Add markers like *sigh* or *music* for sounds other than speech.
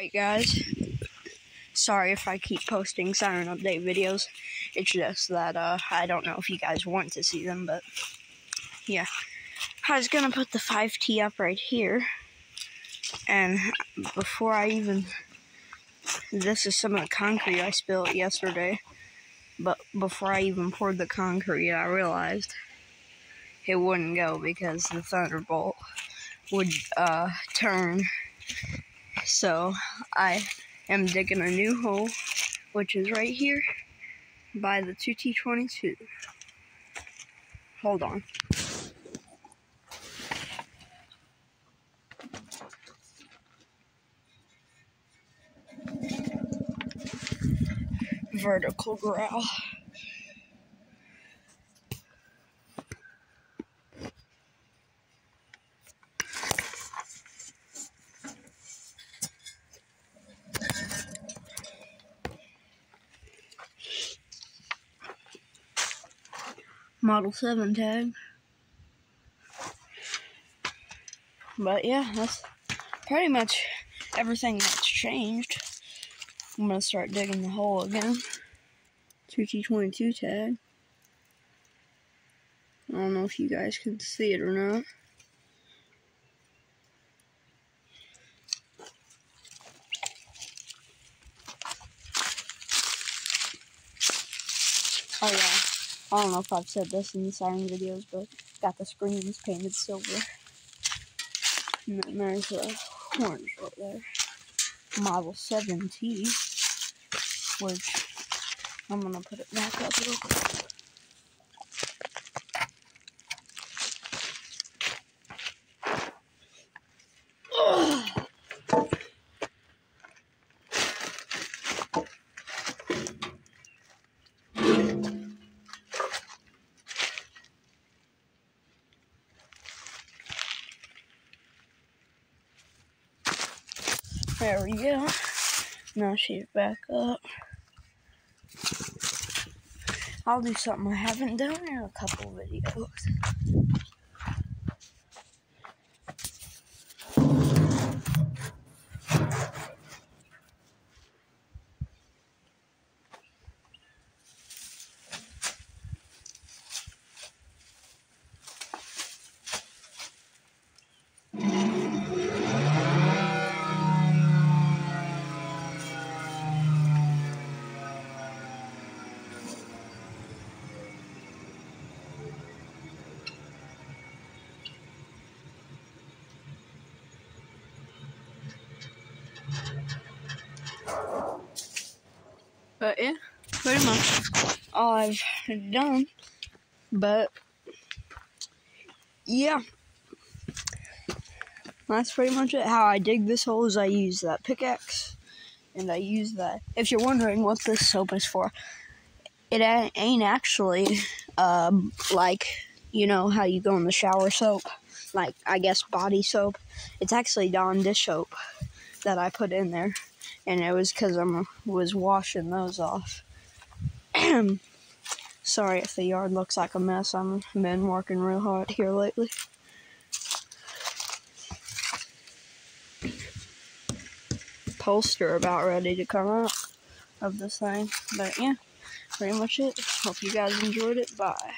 Alright guys, sorry if I keep posting siren update videos. It's just that uh, I don't know if you guys want to see them, but yeah. I was gonna put the 5T up right here, and before I even, this is some of the concrete I spilled yesterday, but before I even poured the concrete, I realized it wouldn't go because the Thunderbolt would uh, turn so I am digging a new hole, which is right here by the 2T22. Hold on. Vertical growl. Model 7 tag. But yeah, that's pretty much everything that's changed. I'm gonna start digging the hole again. 2T22 tag. I don't know if you guys can see it or not. Oh yeah. I don't know if I've said this in the siren videos, but got the screens painted silver. And then there's a orange right there. Model 7T, which I'm gonna put it back up real quick. There we go. Now she's back up. I'll do something I haven't done in a couple videos. But yeah, pretty much all I've done. But yeah, that's pretty much it. How I dig this hole is I use that pickaxe and I use that. If you're wondering what this soap is for, it ain't actually um, like you know how you go in the shower soap, like I guess body soap. It's actually Dawn dish soap that I put in there and it was because I was washing those off. *clears throat* Sorry if the yard looks like a mess. I've been working real hard here lately. Poster about ready to come out of this thing. But yeah, pretty much it. Hope you guys enjoyed it. Bye.